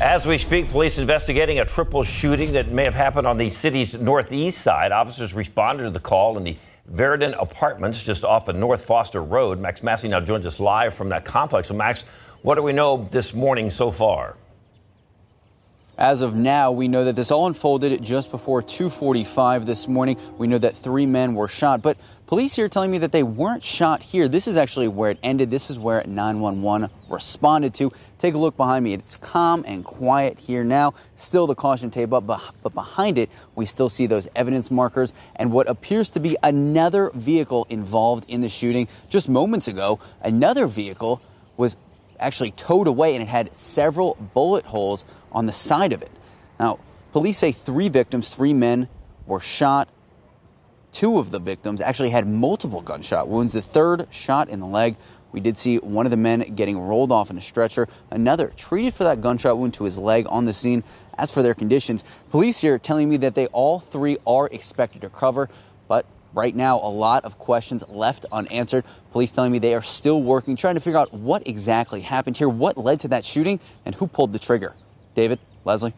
As we speak, police investigating a triple shooting that may have happened on the city's northeast side. Officers responded to the call in the Verdon Apartments just off of North Foster Road. Max Massey now joins us live from that complex. So, Max, what do we know this morning so far? As of now, we know that this all unfolded just before 2:45 this morning. We know that three men were shot, but police here telling me that they weren't shot here. This is actually where it ended. This is where 911 responded to. Take a look behind me. It's calm and quiet here now. Still the caution tape up, but behind it, we still see those evidence markers and what appears to be another vehicle involved in the shooting. Just moments ago, another vehicle was actually towed away and it had several bullet holes on the side of it. Now, police say three victims, three men, were shot. Two of the victims actually had multiple gunshot wounds. The third shot in the leg. We did see one of the men getting rolled off in a stretcher, another treated for that gunshot wound to his leg on the scene. As for their conditions, police here telling me that they all three are expected to recover, but Right now, a lot of questions left unanswered. Police telling me they are still working, trying to figure out what exactly happened here, what led to that shooting, and who pulled the trigger. David, Leslie.